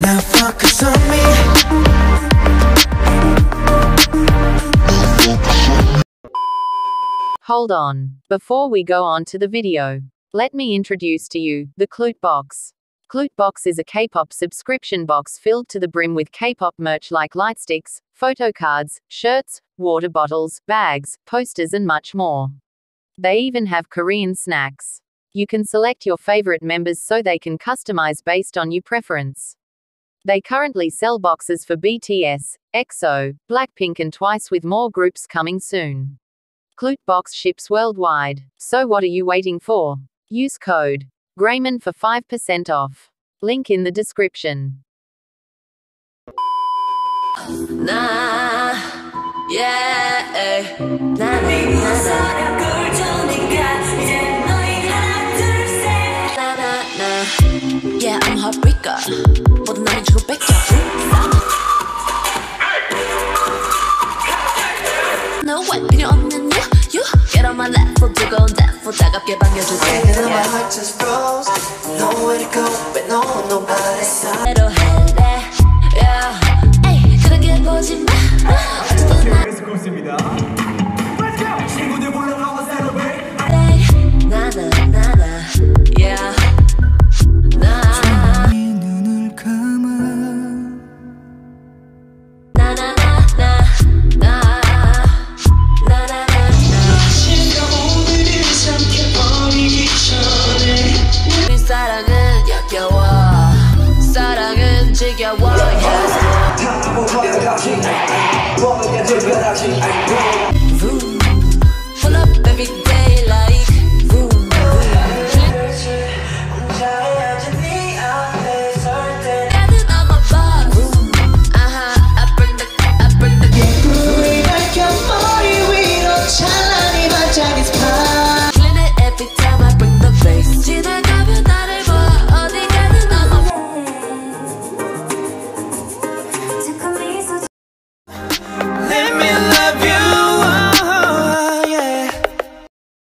Now focus on me Hold on. Before we go on to the video, let me introduce to you the Kloot Box. Kloot Box is a K-pop subscription box filled to the brim with K-pop merch like lightsticks, photo cards, shirts, water bottles, bags, posters and much more. They even have Korean snacks. You can select your favorite members so they can customize based on your preference. They currently sell boxes for BTS, EXO, Blackpink, and twice with more groups coming soon. Kloot box ships worldwide, so what are you waiting for? Use code greymin for 5% off. Link in the description. Nah, yeah, eh. nah, nah, nah, yeah, I'm. No way 필요 없는 you you get on my level 뜨거운 대포 따갑게 반겨줄게 And my heart just froze Nowhere to go but no nobody saw 사랑은 지겨워 yes. Vroom,